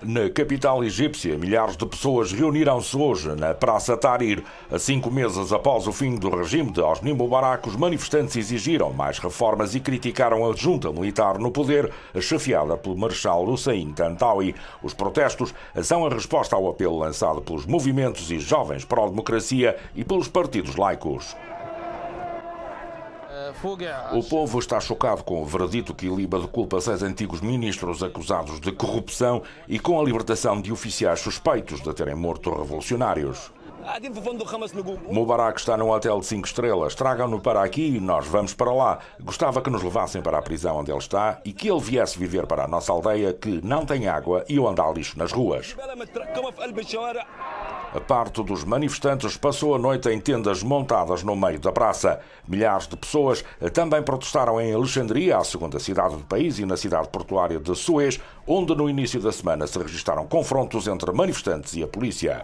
Na capital egípcia, milhares de pessoas reuniram-se hoje na Praça Tahrir. Cinco meses após o fim do regime de Hosni Mubarak, os manifestantes exigiram mais reformas e criticaram a junta militar no poder, chefiada pelo Marechal Hussein Tantawi. Os protestos são a resposta ao apelo lançado pelos movimentos e jovens pró-democracia e pelos partidos laicos. O povo está chocado com o veredito que iliba de culpa seis antigos ministros acusados de corrupção e com a libertação de oficiais suspeitos de terem morto revolucionários. Mubarak está num hotel de 5 estrelas. Tragam-no para aqui e nós vamos para lá. Gostava que nos levassem para a prisão onde ele está e que ele viesse viver para a nossa aldeia que não tem água e onde há lixo nas ruas. A parte dos manifestantes passou a noite em tendas montadas no meio da praça. Milhares de pessoas também protestaram em Alexandria, a segunda cidade do país, e na cidade portuária de Suez, onde no início da semana se registaram confrontos entre manifestantes e a polícia.